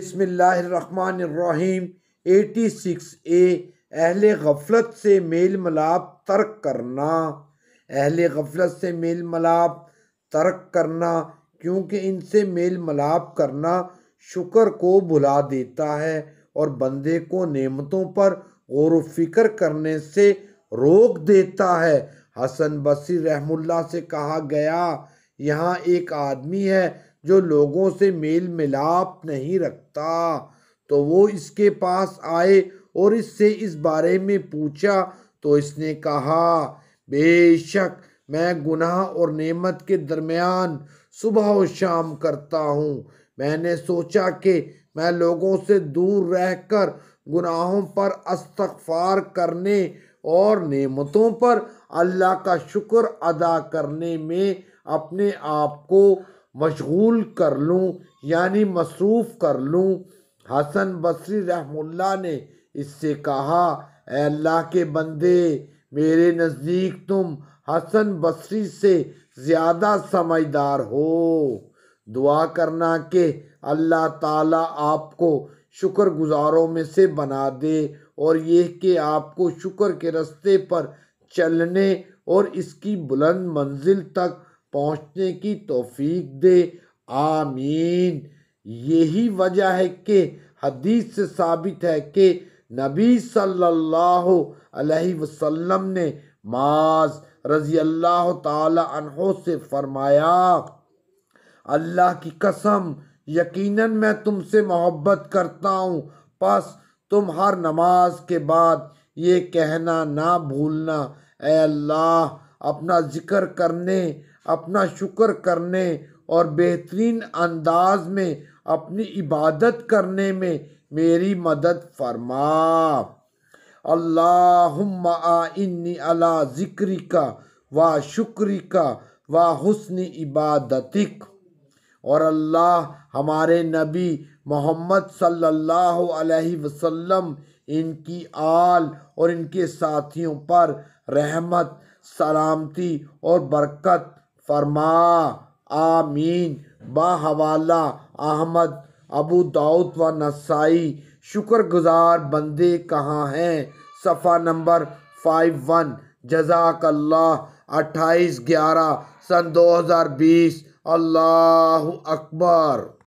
बसमीम eighty six ए, अहल गफलत से मेल मलाप तर्क करना। अहल गफलत से मेल मलाप तर्क करना, क्योंकि इनसे मेल मलाप करना शुक्र को भुला देता है और बंदे को नेमतों पर गौर फ़िक्र करने से रोक देता है। हसन बसी रहमुल्ला से कहा गया, यहाँ एक आदमी है जो लोगों से मेल मिलाप नहीं रखता। तो वो इसके पास आए और इससे इस बारे में पूछा तो इसने कहा, बेशक मैं गुनाह और नेमत के दरमियान सुबह और शाम करता हूँ। मैंने सोचा कि मैं लोगों से दूर रहकर गुनाहों पर अस्तगफार करने और नेमतों पर अल्लाह का शुक्र अदा करने में अपने आप को मशगूल कर लूँ, यानी मसरूफ़ कर लूँ। हसन बसरी रहमुल्ला ने इससे कहा अल्लाह के बंदे, मेरे नज़दीक तुम हसन बसरी से ज़्यादा समझदार हो। दुआ करना कि अल्लाह ताला आपको शुक्र गुज़ारों में से बना दे और यह कि आपको शुक्र के रस्ते पर चलने और इसकी बुलंद मंजिल तक पहुँचने की तौफीक दे। आमीन। यही वजह है कि हदीस से साबित है कि नबी सल्लल्लाहु अलैहि वसल्लम ने माज रज़ी अल्लाह तहों से फरमाया, अल्लाह की कसम, यकीनन मैं तुमसे मोहब्बत करता हूँ, बस तुम हर नमाज़ के बाद ये कहना ना भूलना। ए अल्लाह अपना ज़िक्र करने, अपना शुक्र करने और बेहतरीन अंदाज में अपनी इबादत करने में मेरी मदद फरमा। अल्लाहुम्मा अला ज़िक्री का व शुक्री का व हुस्न इबादतिक। और अल्लाह हमारे नबी मोहम्मद सल्लल्लाहु अलैहि वसल्लम, इनकी आल और इनके साथियों पर रहमत सलामती और बरकत फरमा। आमीन। बाहवाला अहमद, अबू दाऊद व नसाई, शुक्रगुजार बंदे कहाँ हैं? सफ़ा नंबर फाइव वन। जजाकल्ला अट्ठाईस ग्यारह सन दो हज़ार बीस। अल्लाह अकबर।